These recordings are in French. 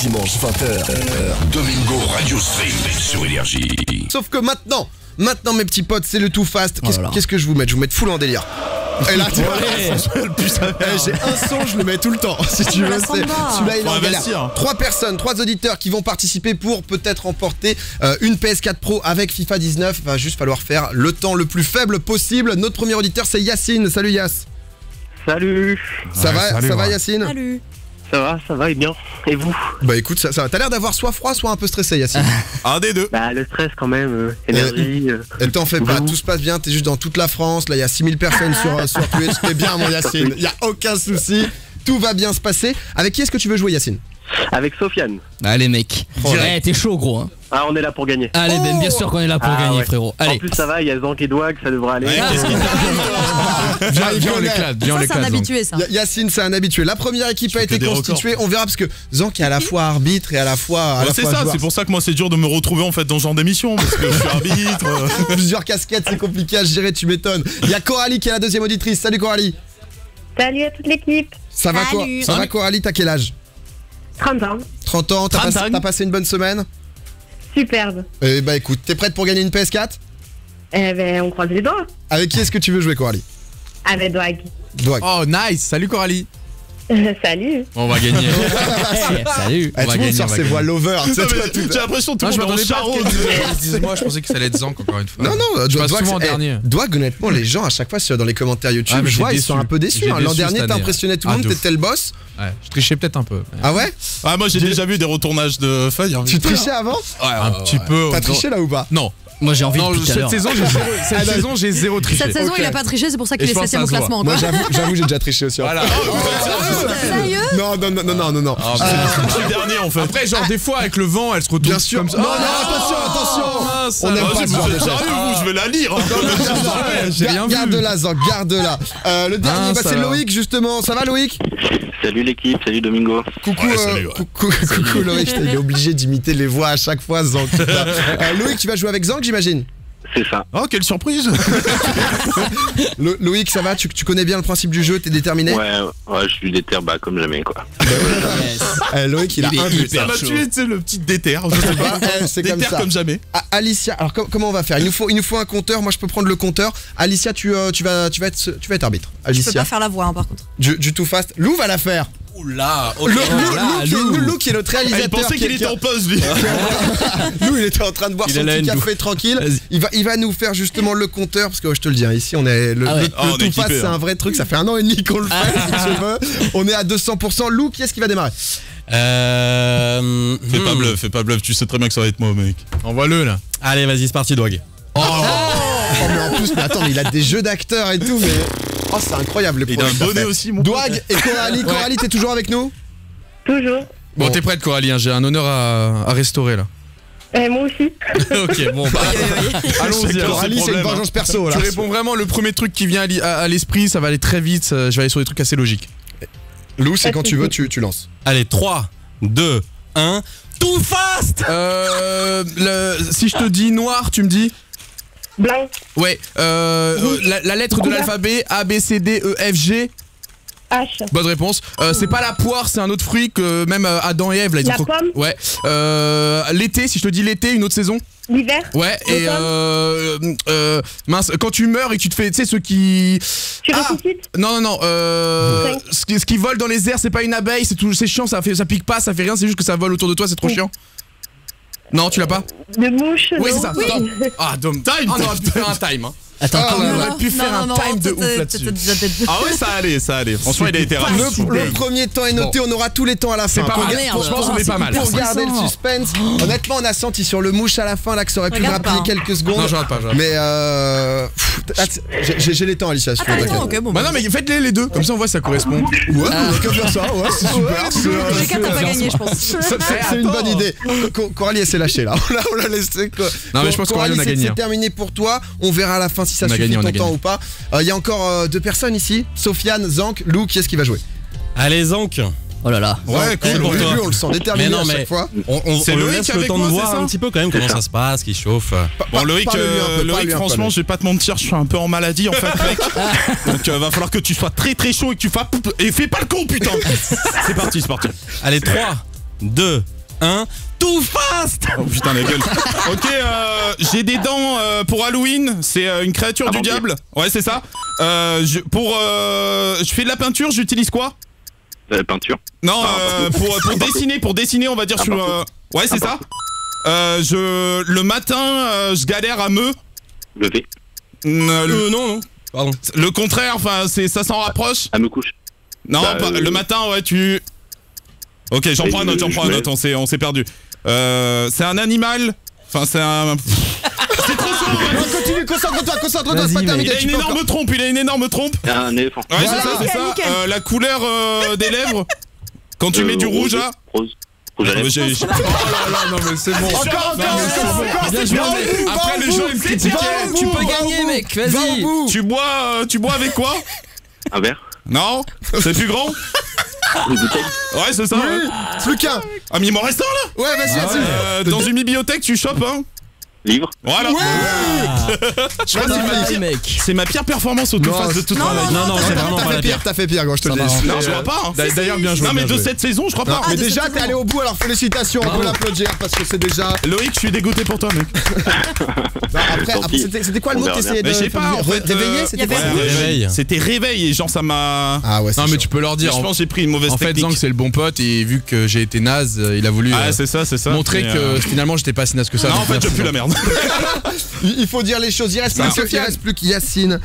dimanche 20h. Domingo Radio Stream sur Énergie. Sauf que maintenant, maintenant mes petits potes, c'est le tout fast. Qu'est-ce Oh que je vous mets? Je vous mets full en délire. Et là, tu vois, Ouais. Eh, j'ai un son, je le mets tout le temps. Si tu veux, celui-là il est en galère. Trois personnes, trois auditeurs qui vont participer pour peut-être remporter euh, une PS4 Pro avec FIFA 19. Va juste falloir faire le temps le plus faible possible. Notre premier auditeur, c'est Yacine. Salut Yass. Salut Ça Ouais, va, salut, ça va. Yacine? Salut. Ça va, ça va et bien Et vous Bah écoute, ça, ça va. T'as l'air d'avoir soit froid, soit un peu stressé, Yacine. Un des deux. Bah le stress quand même, euh, énergie. euh, Et t'en fais pas, tout se passe bien, t'es juste dans toute la France, là il y a 6000 personnes sur, euh, sur Twitch, t'es bien mon Yacine, y a aucun souci, tout va bien se passer. Avec qui est-ce que tu veux jouer Yacine? Avec Sofiane. Allez mec, Oh. Eh, t'es chaud gros. Hein. Ah on est là pour gagner. Allez ben bien sûr qu'on est là pour Ah, gagner ouais. frérot. En plus ça va, il y a Zank et Dwag, ça devrait aller. Ouais, Ah. Viens, Viens, on l'éclate, viens, c'est un habitué, ça. Yacine c'est un habitué, la première équipe a été constituée, on verra parce que Zank est à la fois arbitre et à la fois, Ouais, c'est ça, c'est pour ça que moi c'est dur de me retrouver en fait dans ce genre d'émission parce que je suis arbitre. euh. Plusieurs casquettes, c'est compliqué à gérer, tu m'étonnes. Il y a Coralie qui est la deuxième auditrice, salut Coralie. Salut à toute l'équipe. Ça va quoi Salut. Ça va Coralie, t'as quel âge? 30 ans. 30 ans, t'as 30 passé, ans. t'as passé une bonne semaine Superbe. Eh bah écoute, t'es prête pour gagner une PS4 Eh ben, on croise les doigts. Avec qui est-ce que tu veux jouer Coralie? Avec Dwag. Doig. Oh nice, salut Coralie. Salut. On va gagner. Eh, Salut. Eh, tout le monde sort ses voix lover, tu sais, Non, mais toi, tu- J'ai l'impression que tout le je monde est en m'attendais pas charron. à ce que moi je pensais que ça allait être Zank encore une fois. Non, non, Je passe souvent en eh, dernier. Doig, honnêtement, les gens à chaque fois sur- dans les commentaires YouTube, Ah, mais je j'ai vois, ils déçu. sont un peu déçus. J'ai hein. L'an déçu dernier, cette t'as année, impressionné tout le Ah, monde, de t'étais le boss. Ouais, je trichais peut-être un peu. Ah ouais Ah, moi j'ai déjà vu des retournages de feuilles. hein. Tu trichais avant un petit peu. T'as triché là ou pas Non. Moi j'ai envie Non, depuis cette saison j'ai zéro, cette Ah, non. saison j'ai zéro triché. Cette saison, il a pas triché, c'est pour ça qu'il est je pense 7 au classement. Moi quoi. j'avoue, j'avoue, j'ai déjà triché aussi. hein. Voilà. Sérieux Non, non, non, non, non, non, non. Ah, Je suis le dernier en fait. Après genre des fois avec le vent elle se retourne Bien sûr. comme ça. Non, non, Ah, attention, attention. On aime pas Vas-y, ce sérieux, Je vais la lire. Garde-la, Zank, garde-la. Euh, le dernier, Ah, bah, c'est. Loïc justement. Ça va Loïc? Salut l'équipe, salut Domingo. Coucou, Ouais, euh, salut, ouais. coucou, coucou Loïc. Il est obligé d'imiter les voix à chaque fois, Zank. Euh, Loïc, tu vas jouer avec Zank, j'imagine? C'est ça. Oh, quelle surprise. Lo- Loïc, ça va? Tu, tu connais bien le principe du jeu? T'es déterminé? Ouais, ouais, je suis déter bah comme jamais quoi. Yes. Euh, Loïc, il a Il est un but. Ça hyper m'a chaud. tué, tu sais, le petit déter. Je sais pas. Eh, c'est comme Déter ça. comme jamais. Ah, Alicia, alors com- comment on va faire? Il nous, faut, il nous faut un compteur, moi je peux prendre le compteur. Alicia, tu, euh, tu, vas, tu, vas, être, tu vas être arbitre. Je peux Alicia, pas faire la voix, hein, par contre. du, du tout fast. Lou va la faire. Oula, Lou, Lou- Lou qui est- Lou. Lou qui est notre Ah, réalisateur. il pensait qui qu'il était en pause lui. Lou, il était en train de boire Il son petit café tranquille. Il va, il va nous faire justement le compteur, parce que ouais, je te le dis, hein, ici on est le, Ah ouais. le- Ah, le on est tout équipé, c'est hein. un vrai truc. Ça fait un an et demi qu'on le fait, si tu veux. On est à 200%. Lou, qui est-ce qui va démarrer? Euh. Fais pas hmm. bluff, fais pas bluff. Tu sais très bien que ça va être moi, mec. envoie-le là. Allez, vas-y, c'est parti, Dog. Oh, mais en plus, mais attends, mais il a des jeux d'acteurs et tout, mais. Oh, c'est incroyable les Il a un progrès que t'as bonnet fait. aussi, mon Douag et Coralie. Coralie, t'es toujours avec nous? Toujours. Bon, Bon. t'es prête Coralie, hein, j'ai un honneur à, à restaurer là. Eh, moi aussi. ok, bon, bah. Allons-y. Alors. Coralie, c'est une vengeance perso là. Tu réponds vraiment le premier truc qui vient à, li- à- à l'esprit, ça va aller très vite, ça- je vais aller sur des trucs assez logiques. Lou, c'est quand tu veux, tu, tu lances. Allez, 3, 2, 1. Tout fast Euh, le- si je te dis noir, tu me dis Blanc. Ouais, euh, euh, la, la lettre de l'alphabet A, B, C, D, E, F, G. H. Bonne réponse. Euh, c'est pas la poire, c'est un autre fruit que même Adam et Ève là, ils La ont pomme. Ouais. L'été, si je te dis l'été, une autre saison. L'hiver. Ouais. Et mince, quand tu meurs et que tu te fais, tu sais ceux qui. Tu Ah ressuscites. Non non non. Ce, qui, ce qui vole dans les airs, c'est pas une abeille, c'est tout, c'est chiant, ça fait, ça pique pas, ça fait rien, c'est juste que ça vole autour de toi, c'est trop chiant. Non, tu l'as pas De mouche. Oui, non. c'est ça. Stop. Ah, dom time. on aurait pu faire un time. Hein. Attends, Ah, on aurait pu faire un time de ouf là-dessus. Ah ouais, ça allait, ça allait. Franchement, il a été rapide. Le, premier temps est noté, on aura tous les temps à la fin. Je pense qu'on est pas mal. Pour garder le suspense, honnêtement, on a senti sur le mouche à la fin là que ça aurait pu pas. quelques secondes. Non, je rate pas. Mais euh. ah, j'ai- les temps, Alicia. Ah, ok, bon. Bah non, mais faites-les les deux, comme ça on voit si ça correspond. Ouais, on a qu'à faire ça, ouais, c'est super. pas gagné, je pense. C'est une bonne idée. Co- Coralie, elle s'est lâchée là. On l'a, on l'a laissé. Non, mais je pense que Coralie, on a c'est- gagné, C'est hein. terminé pour toi. On verra à la fin si ça On suffit gagné, on ton temps ou pas. Euh, Il y a encore euh, deux personnes ici. Sofiane, Zank, Lou. Qui est-ce qui va jouer? Allez, Zank. Oh là là. Ouais, Eh, cool. pour lui, toi. on le sent déterminé Mais non, à chaque mais- fois. On, on, C'est on le Loïc laisse le temps moi, de voir un petit peu quand même comment ça se passe, qui chauffe. Bon, Loïc, euh, peu, Loïc franchement, je vais pas te mentir, je suis un peu en maladie en fait, mec. Donc, euh, va falloir que tu sois très très chaud et que tu fasses. Et fais pas le con, putain. C'est parti, c'est parti. Allez, 3, 2, 1. Too fast Oh putain la gueule. ok, euh, j'ai des dents euh, pour Halloween. C'est euh, une créature Un du vampire. diable. Ouais, c'est ça. Euh, je, pour, euh, je fais de la peinture. J'utilise quoi? Euh, peinture. Non, Ah, euh, pour, pour dessiner, pour dessiner, on va dire Ah, sur. euh, ouais, c'est Ah, ça. Euh, je, le matin, euh, je galère à me. Lever. Euh, le, Euh, non, non. Pardon. le contraire, enfin, c'est ça s'en rapproche. À me couche. Non, Bah, pas- euh, le matin, ouais, tu. Ok, j'en prends un autre, j'en je prends un autre. On s'est, on s'est perdu. Euh, c'est un animal? Enfin, c'est un. c'est trop. Non, continue, concentre-toi, concentre-toi, c'est pas terminé. Il a une énorme encore- trompe. Il a une énorme trompe. Un éléphant. Ouais, Voilà. c'est ça, c'est ça. Euh, la couleur euh, des lèvres? Quand tu Euh, mets du rouge là? Rose. Rouge à Ah, lèvres. j'ai- j'ai- Oh là là, non mais c'est bon. Encore, encore, Non, mais c'est encore, bon. encore, Bien c'est joué, Après, les gens, ils me critiquaient. Tu peux gagner, mec, va vas-y. Tu bois, euh, tu bois avec quoi? Un verre. Non? C'est plus grand? Ouais, c'est ça. Plus qu'un. Ah, mais il m'en reste un là Ouais, vas-y, vas-y. Euh, Dans une bibliothèque, tu chopes, hein Livre. Voilà. Je crois que c'est ma- Vas-y, mec. c'est ma pire performance au tout Non, face de toute non, ma life. Non, non, c'est vraiment T'as pas la pire, t'as fait pire, gros, je te le dis. Non, je crois pas. hein. D'a- D'ailleurs, bien joué. Non, mais de cette saison, je crois Non, pas. mais déjà, t'es allé au bout, alors félicitations, on peut l'applaudir parce que c'est déjà. Loïc, je suis dégoûté pour toi, mec. Non, après, c'était quoi le mot que t'essayais de je sais pas, euh, réveiller Il y C'était Réveil. C'était réveil et genre ça m'a. Ah ouais, c'est Non mais tu peux leur Je dire. En, pense que j'ai pris une mauvaise en fait. Zang c'est le bon pote et vu que j'ai été naze, euh, il a voulu euh, Ah, c'est ça, c'est ça. montrer que euh, finalement j'étais pas si naze que ça. Non, en fait, je pue la merde. Il faut dire les choses. Il reste, plus, que, il reste plus que Yacine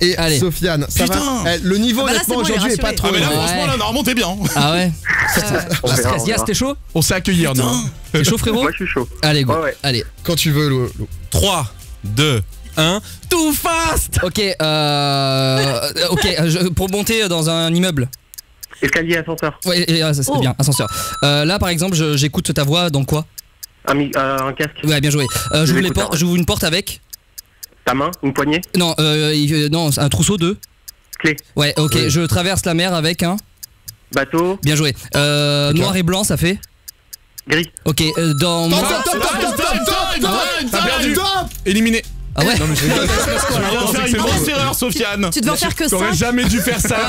et Allez. Sofiane. Ça Putain. va Eh, Le niveau, Ah bah honnêtement, aujourd'hui est pas trop. Ah, mais là. Ouais. franchement, là, normalement, t'es bien. Ah ouais On verra, on Yas, t'es chaud On sait accueillir, non T'es chaud, frérot Moi, je suis chaud. Allez, go. Ouais, ouais. Allez. Quand tu veux, Lou. Lou. 3, 2, 1. Too fast Ok, euh. Ok, euh, je- pour monter dans un immeuble. Escalier, ascenseur. Ouais, ça c'est Oh. bien, ascenseur. Euh, là, par exemple, je- j'écoute ta voix dans quoi? Un, mi- euh, un casque. Ouais, bien joué. Euh, j'ouvre les écouteurs, portes- ouais. j'ouvre une porte avec. Ta main, une poignée. Non, euh, euh, non, un trousseau de. Clé. Ouais, ok. Je traverse la mer avec un. Bateau. Bien joué. Euh, noir et blanc, ça fait. Gris. Ok. euh, dans. Top, top, top, top, top, top, top, top, T'as perdu. top. Éliminé. Ah ouais. Non mais faire une c'est grosse erreur, Sofiane. Tu devais en faire que ça. T'aurais jamais dû faire ça.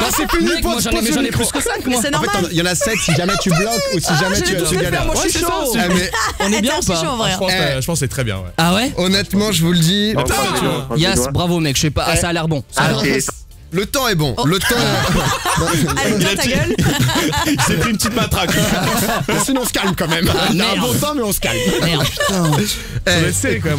Non, c'est fini, pose, j'en ai, plus que 5 Mais moi. c'est En fait, normal. il y en a 7 si jamais tu bloques ou si jamais j'ai tu, galères. moi, je suis c'est chaud. c'est- Ah, mais On est bien ou pas chaud en vrai. Je pense, Eh. euh, je pense que c'est très bien. Ouais. Ah ouais honnêtement, je vous le dis, doigt. bravo mec, je sais pas. Ah, ça a l'air bon. Ça a Ah, l'air bon. le temps est bon. Oh. Le temps est... Allez, ta gueule. S'est pris une petite matraque. Sinon, on se calme quand même. Il y a un merde. bon temps, mais on se calme. Merde. Eh, être serré, quand même.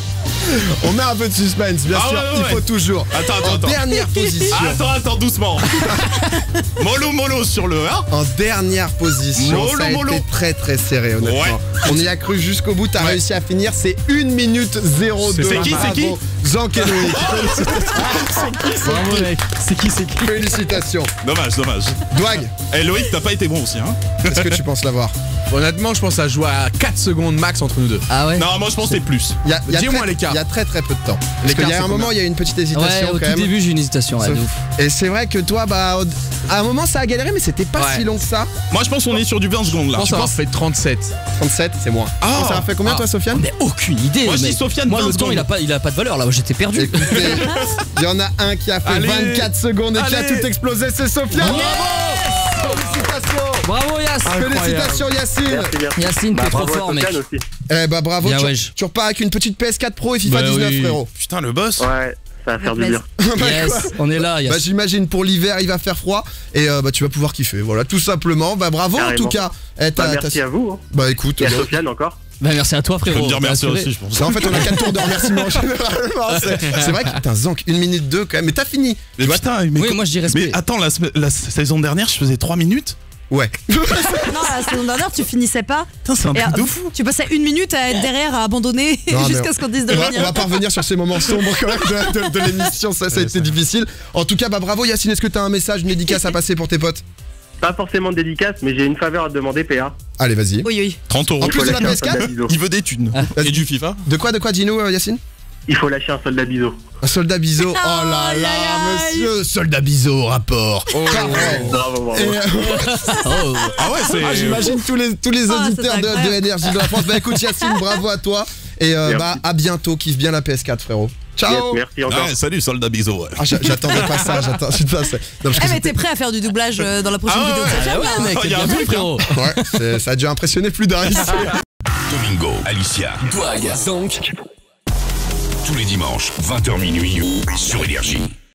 On met un peu de suspense, bien Ah sûr, ouais, ouais, il ouais. faut toujours. Attends, attends, En attends. dernière position. Ah, Attends, attends, doucement. mollo, mollo sur le 1. En dernière position, ça a mollo. été très très serré honnêtement. Ouais. On y a cru jusqu'au bout, t'as Ouais. réussi à finir, c'est 1 minute 02. C'est qui, c'est qui et mec. C'est qui, c'est qui Félicitations. Dommage, dommage. Douag, Eh, Loïc, t'as pas été bon aussi, hein est-ce que tu penses l'avoir Honnêtement, je pense à jouer à 4 secondes max entre nous deux. Ah ouais Non, moi je pense que c'est plus. A, a Dis-moi très- l'écart. Il y a très très peu de temps. Parce qu'il y a un moment, il y a eu une petite hésitation Ouais, au quand tout même. début, j'ai une hésitation. Ouais. Et c'est vrai que toi, bah, à un moment, ça a galéré, mais c'était pas Ouais. si long que ça. Moi je pense qu'on est sur du 20 secondes Je là. pense avoir fait 37. 37, c'est moins. Ah. Ça a fait combien, Ah. toi, Sofiane Mais aucune idée. Moi je dis. Sofiane Moi, 20 le temps, il a pas, il a pas de valeur là. J'étais perdu. Il y en a un qui a fait Allez. 24 secondes et qui a tout explosé, c'est Sofiane. Félicitations. Bravo Yas. Félicitations, Yacine. Merci, merci. Yacine, Bah, t'es trop bravo à fort mec. Aussi. Eh bah bravo, tu, tu repars avec une petite PS4 Pro et FIFA Bah 19 oui. frérot. Putain, le boss. Ouais, ça va faire du bien. Yes, on est là. Bah Yas. j'imagine pour l'hiver il va faire froid et euh, bah tu vas pouvoir kiffer voilà tout simplement bah bravo en tout cas Eh, Bah, merci à vous. hein. bah écoute Et à bah, Sofiane encore. Bah merci à toi Je peux frérot. me dire merci aussi, je pense. bah, en fait on a 4 tours de remerciements généralement c'est c'est vrai que putain Zank 1 minute 2 quand même mais t'as fini Mais putain, mais, Oui, moi je dis respect. mais attends, la, la saison dernière, je faisais 3 minutes. Ouais Non, la saison dernière, tu finissais pas. Putain, c'est un Et, truc de fou. tu passais une minute à être derrière, à abandonner, Non, mais jusqu'à ce qu'on te dise de on va, on venir. va pas revenir sur ces moments sombres quand même de, de- de l'émission ça, ça a été difficile en tout cas bah bravo Yacine est-ce que t'as un message une dédicace à passer pour tes potes? Pas forcément de dédicace, mais j'ai une faveur à te demander, PA. allez vas-y Oui, oui. 30 euros. En plus Il de la lâcher un PS4 soldat biseau. Il veut des thunes. Et du FIFA. de quoi de quoi dis-nous euh, Yacine? Il faut lâcher un soldat biseau. un soldat biseau oh là là monsieur soldat biseau rapport Parfait. Bravo, bravo. Et, euh, Oh. Ah ouais, c'est. Ah, J'imagine tous les, tous les Ah, auditeurs de, de de la France. Bah écoute Yacine, bravo à toi. Et euh, bah à bientôt, kiffe bien la PS4 frérot. Ciao Yes, merci encore. Ouais, salut, soldat bisous. ouais. Ah, j'a- j'attendais pas ça, suis pas- Non, que Eh, mais t'es prêt à faire du doublage euh, dans la prochaine Ah vidéo ouais, Ah mec, Il y a t'es un bien fait, frérot. Ouais, ça a dû impressionner plus d'un ici. Domingo, Alicia. Douag. Tous les dimanches, 20h minuit sur Énergie.